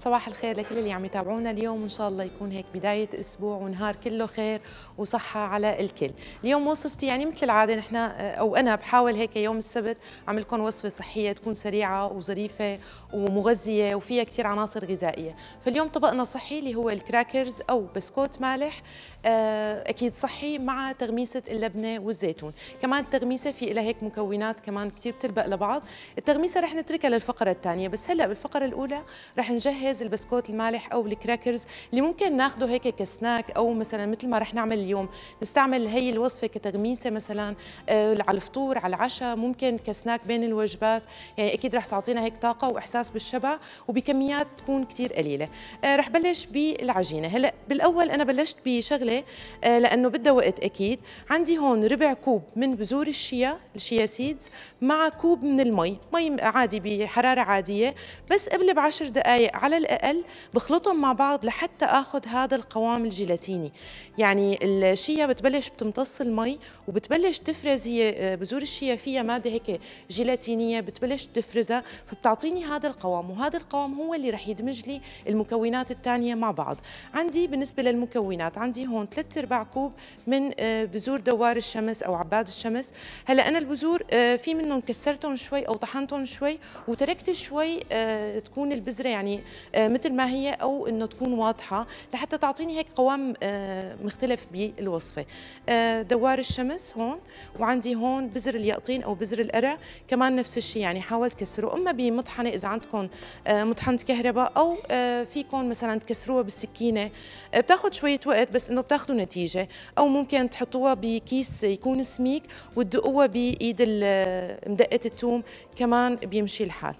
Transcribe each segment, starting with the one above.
صباح الخير لكل اللي عم يتابعونا اليوم. ان شاء الله يكون هيك بداية أسبوع ونهار كله خير وصحة على الكل. اليوم وصفتي يعني مثل العادة نحن أو أنا بحاول هيك يوم السبت أعمل لكم وصفة صحية تكون سريعة وظريفة ومغذية وفيها كثير عناصر غذائية. فاليوم طبقنا صحي اللي هو الكراكرز أو بسكوت مالح. أكيد صحي مع تغميسة اللبنة والزيتون. كمان التغميسة في لها هيك مكونات كمان كثير بتلبق لبعض. التغميسة رح نتركها للفقرة الثانية بس هلأ بالفقرة الأولى رح نجهز البسكوت المالح أو الكراكرز اللي ممكن ناخده هيك كسناك أو مثلا مثل ما رح نعمل اليوم. نستعمل هي الوصفة كتغميسة مثلا آه، على الفطور على العشاء ممكن كسناك بين الوجبات. يعني أكيد رح تعطينا هيك طاقة وإحساس بالشبع وبكميات تكون كثير قليلة. آه، رح بلش بالعجينة. هلأ بالأول أنا بلشت بشغلة شغله آه، لأنه بدها وقت أكيد. عندي هون ربع كوب من بذور الشيا ال chia seeds مع كوب من المي. مي عادي بحرارة عادية بس قبل بعشر دقائق على الأقل بخلطهم مع بعض لحتى آخذ هذا القوام الجيلاتيني. يعني الشيا بتبلش بتمتص المي وبتبلش تفرز هي آه، بذور الشيا فيها مادة هيك جيلاتينية بتبلش تفرزها فبتعطيني هذا القوام وهذا القوام هو اللي رح يدمج لي المكونات الثانية مع بعض. عندي بالنسبة للمكونات عندي هون هون ثلاث أرباع كوب من آه، بذور دوار الشمس أو عباد الشمس. هلا أنا البذور آه، في منهم كسرتهم شوي أو طحنتهم شوي وتركت شوي آه، تكون البذرة يعني مثل ما هي أو إنه تكون واضحة لحتى تعطيني هيك قوام مختلف بالوصفة. دوار الشمس هون وعندي هون بذر اليقطين أو بذر القرع كمان نفس الشيء يعني حاولت كسره أما بمطحنة إذا عندكم مطحنة كهرباء أو فيكم مثلا تكسروها بالسكينة بتاخذ شوية وقت بس إنه بتاخذوا نتيجة أو ممكن تحطوها بكيس يكون سميك وتدقوها بإيد مدقة الثوم كمان بيمشي الحال.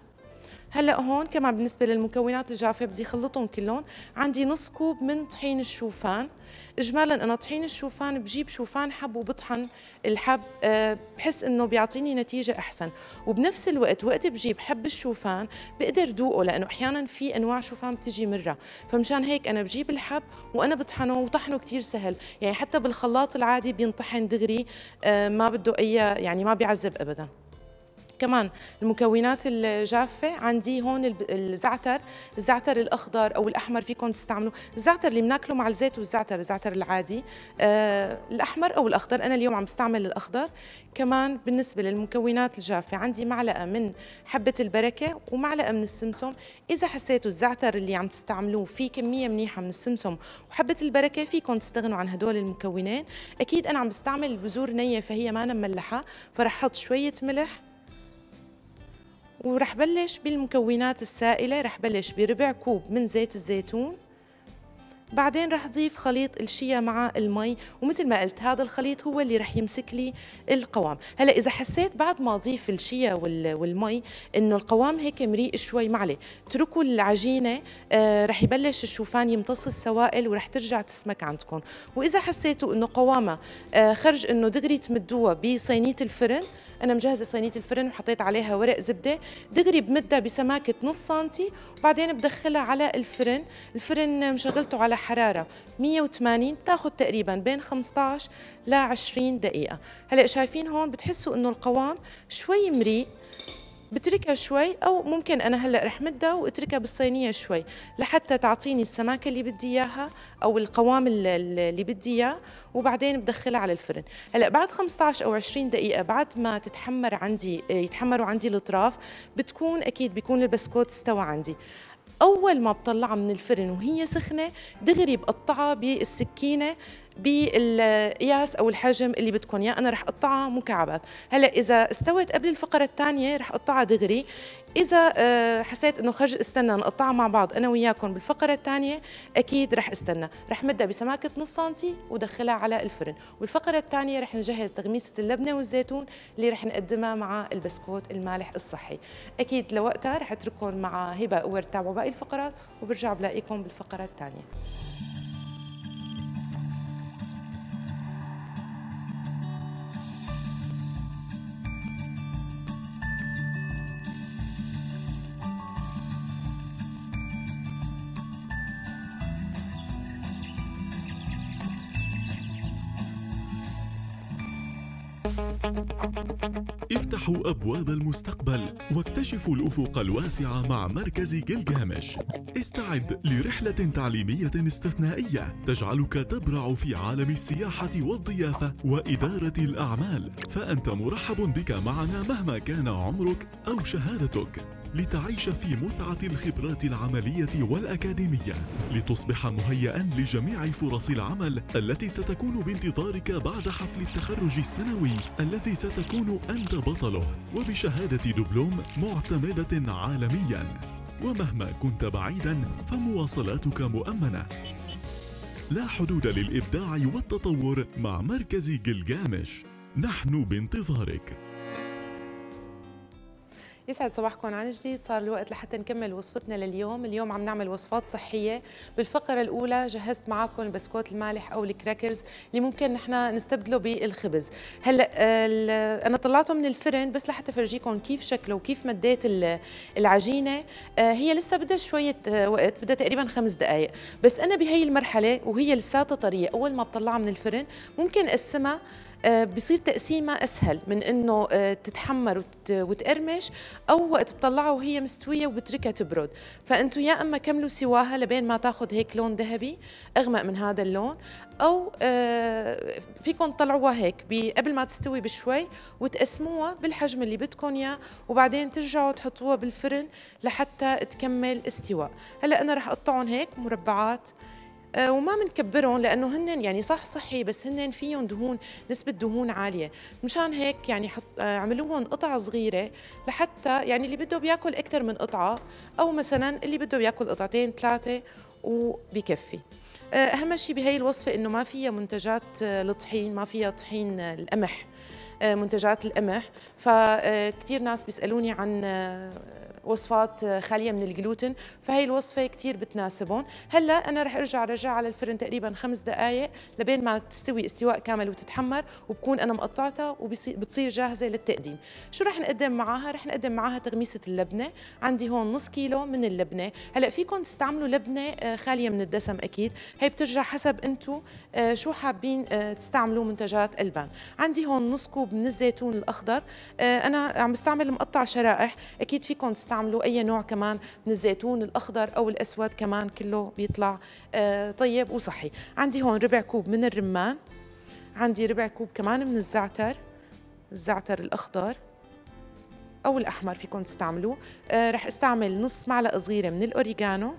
هلا هون كمان بالنسبة للمكونات الجافه بدي اخلطهم كلهم عندي نص كوب من طحين الشوفان. اجمالا أنا طحين الشوفان بجيب شوفان حب وبطحن الحب أه بحس إنه بيعطيني نتيجة أحسن. وبنفس الوقت وقت بجيب حب الشوفان بقدر ذوقه لأنه أحيانا في أنواع شوفان بتجي مرة. فمشان هيك أنا بجيب الحب وأنا بطحنه وطحنه كثير سهل. يعني حتى بالخلاط العادي بينطحن دغري أه ما بده أي يعني ما بيعذب ابدا. كمان المكونات الجافة. عندي هون الزعتر الزعتر الأخضر أو الأحمر فيكم تستعملوا الزعتر اللي بناكله مع الزيت والزعتر الزعتر العادي. آه الأحمر أو الأخضر أنا اليوم عم بستعمل الأخضر. كمان بالنسبة للمكونات الجافة عندي معلقة من حبة البركة ومعلقة من السمسم. إذا حسيتوا الزعتر اللي عم تستعملوه في كمية منيحة من السمسم وحبة البركة فيكم تستغنوا عن هدول المكونين. أكيد أنا عم بستعمل بذور نية فهي ما مملحة فرح أحط شوية ملح ورح بلش بالمكونات السائلة رح بلش بربع كوب من زيت الزيتون. بعدين رح ضيف خليط الشيا مع المي ومثل ما قلت هذا الخليط هو اللي رح يمسك لي القوام. هلا إذا حسيت بعد ما اضيف الشيا والمي إنه القوام هيك مريق شوي معلي اتركوا العجينة آه رح يبلش الشوفان يمتص السوائل ورح ترجع تسمك عندكم. وإذا حسيتوا إنه قوامها آه خرج إنه دغري تمدوها بصينية الفرن أنا مجهزة صينية الفرن وحطيت عليها ورق زبدة دغري بمدها بسماكة نص سنتي وبعدين بدخلها على الفرن. الفرن مشغلته على حرارة 180 تاخذ تقريبا بين 15 ل 20 دقيقة. هلأ شايفين هون بتحسوا إنه القوام شوي مريء. بتركها شوي أو ممكن أنا هلأ رح مدها وأتركها بالصينية شوي لحتى تعطيني السماكة اللي بدي إياها أو القوام اللي بدي إياه وبعدين بدخلها على الفرن. هلأ بعد 15 أو 20 دقيقة بعد ما تتحمر عندي يتحمروا عندي الأطراف بتكون أكيد بيكون البسكوت استوى عندي. أول ما بطلعها من الفرن وهي سخنة دغري بقطعها بالسكينة. بالقياس أو الحجم اللي بدكم اياه أنا رح اقطعها مكعبات. هلأ إذا استوت قبل الفقرة الثانية رح اقطعها دغري. إذا آه، حسيت إنه خرج استنى نقطعها مع بعض أنا وياكم بالفقرة الثانية أكيد رح استنى. رح مدها بسماكة نص سنتي ودخلها على الفرن. والفقرة الثانية رح نجهز تغميسة اللبنة والزيتون اللي رح نقدمها مع البسكوت المالح الصحي. أكيد لوقتها رح أترككم مع هبة أور تتابعوا باقي الفقرات وبرجع بلاقيكم بالفقرة الثانية. افتحوا أبواب المستقبل واكتشفوا الأفق الواسع مع مركز جلجامش. استعد لرحلة تعليمية استثنائية تجعلك تبرع في عالم السياحة والضيافة وإدارة الأعمال. فأنت مرحب بك معنا مهما كان عمرك أو شهادتك. لتعيش في متعة الخبرات العملية والأكاديمية لتصبح مهيئا لجميع فرص العمل التي ستكون بانتظارك بعد حفل التخرج السنوي الذي ستكون أنت بطله وبشهادة دبلوم معتمدة عالميا. ومهما كنت بعيدا فمواصلاتك مؤمنة. لا حدود للإبداع والتطور مع مركز جلجامش. نحن بانتظارك. يسعد صباحكم عن جديد. صار الوقت لحتى نكمل وصفتنا لليوم. اليوم عم نعمل وصفات صحية. بالفقرة الأولى جهزت معكم البسكوت المالح أو الكراكرز اللي ممكن نحن نستبدله بالخبز. هلأ أنا طلعته من الفرن بس لحتى فرجيكم كيف شكله وكيف مديت العجينة. آه، هي لسه بدها شوية آه، وقت بدها تقريبا خمس دقائق بس أنا بهي المرحلة وهي لساتها طرية أول ما بطلعها من الفرن ممكن أقسمها بصير تقسيمها أسهل من إنه آه، تتحمر وتقرمش أو وقت بطلعها وهي مستوية وبتركها تبرد. فانتم يا أما كملوا سواها لبين ما تاخذ هيك لون ذهبي أغمق من هذا اللون أو آه، فيكم تطلعوها هيك قبل ما تستوي بشوي وتقسموها بالحجم اللي بدكم إياه وبعدين ترجعوا تحطوها بالفرن لحتى تكمل استواء. هلأ أنا رح أقطعهم هيك مربعات آه، وما بنكبرهم لأنه هن يعني صح صحي بس هن فيهم دهون نسبة دهون عالية. مشان هيك يعني حط آه، عملوهم قطع صغيرة لحتى يعني اللي بده بياكل أكثر من قطعة أو مثلا اللي بده بياكل قطعتين ثلاثة وبكفي. آه، أهم شيء بهي الوصفة إنه ما فيها منتجات الطحين ما فيها طحين القمح. منتجات القمح. فكتير ناس بيسألوني عن وصفات خالية من الجلوتين. فهي الوصفة كثير بتناسبهم. هلأ أنا رح أرجع رجع على الفرن تقريبا خمس دقائق لبين ما تستوي استواء كامل وتتحمر وبكون أنا مقطعتها وبتصير جاهزة للتقديم. شو رح نقدم معاها؟ رح نقدم معاها تغميسة اللبنة. عندي هون نص كيلو من اللبنة. هلأ فيكم تستعملوا لبنة آه، خالية من الدسم أكيد. هي بترجع حسب آه، شو حابين آه، تستعملوا منتجات ألبان. عندي هون نص كوب من الزيتون الأخضر. أنا عم بستعمل مقطع شرائح. أكيد فيكم تستعملوا أي نوع كمان من الزيتون الأخضر أو الأسود كمان كله بيطلع آه، طيب وصحي. عندي هون ربع كوب من الرمان. عندي ربع كوب كمان من الزعتر الزعتر الأخضر أو الأحمر فيكم تستعملوه. آه، رح استعمل نص معلقة صغيرة من الأوريجانو.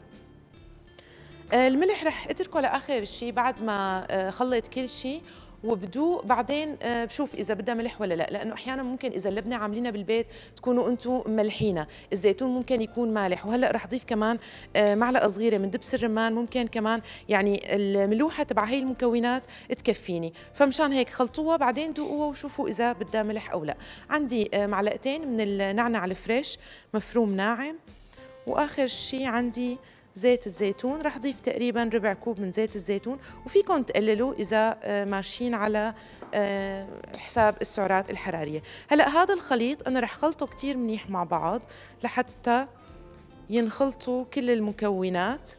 آه، الملح رح أتركه لآخر شيء بعد ما خلط كل شيء وبدوق بعدين آه، بشوف إذا بدها ملح ولا لا. لأنه أحيانا ممكن إذا اللبنة عاملينها بالبيت تكونوا أنتم ملحينها. الزيتون ممكن يكون مالح. وهلأ رح اضيف كمان آه، معلقة صغيرة من دبس الرمان. ممكن كمان يعني الملوحة تبع هي المكونات تكفيني. فمشان هيك خلطوها بعدين دوقوها وشوفوا إذا بدها ملح أو لا. عندي آه، معلقتين من النعنع الفريش مفروم ناعم. وآخر شيء عندي زيت الزيتون رح اضيف تقريبا ربع كوب من زيت الزيتون وفيكم تقللوا إذا آه، ماشيين على آه، حساب السعرات الحرارية. هلأ هذا الخليط أنا رح خلطه كثير منيح مع بعض لحتى ينخلطوا كل المكونات.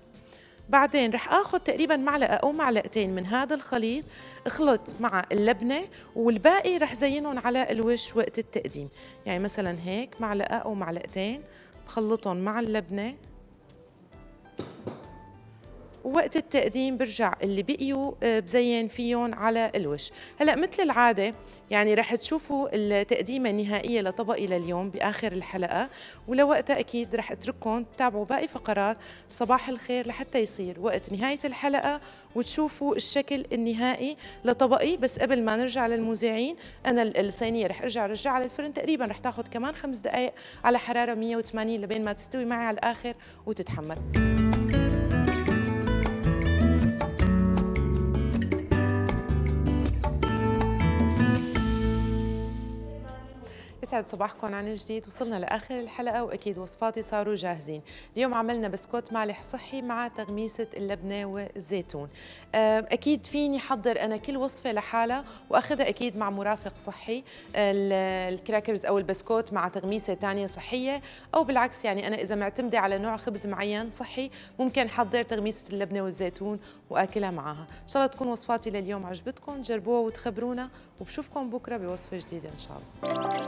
بعدين رح آخذ تقريبا معلقة أو معلقتين من هذا الخليط أخلط مع اللبنة والباقي رح زينهم على الوش وقت التقديم. يعني مثلا هيك معلقة أو معلقتين بخلطهم مع اللبنة. ووقت التقديم برجع اللي بقيوا آه، بزين فيهم على الوش. هلأ مثل العادة يعني رح تشوفوا التقديمة النهائية لطبقي لليوم بآخر الحلقة ولوقتها أكيد رح أترككم تتابعوا باقي فقرات. صباح الخير لحتى يصير وقت نهاية الحلقة وتشوفوا الشكل النهائي لطبقي. بس قبل ما نرجع للمذيعين أنا الصينية رح أرجع رجع على الفرن تقريبا رح تاخذ كمان خمس دقائق على حرارة 180 لبين ما تستوي معي على الآخر وتتحمر. يسعد صباحكم عن جديد. وصلنا لآخر الحلقة وأكيد وصفاتي صاروا جاهزين. اليوم عملنا بسكوت مالح صحي مع تغميسة اللبنة والزيتون. أكيد فيني احضر أنا كل وصفة لحالها وأخذها أكيد مع مرافق صحي. الكراكرز أو البسكوت مع تغميسة ثانية صحية أو بالعكس يعني أنا إذا معتمدة على نوع خبز معين صحي ممكن احضر تغميسة اللبنة والزيتون وأكلها معها. إن شاء الله تكون وصفاتي لليوم عجبتكم جربوها وتخبرونا وبشوفكم بكرة بوصفة جديدة إن شاء الله.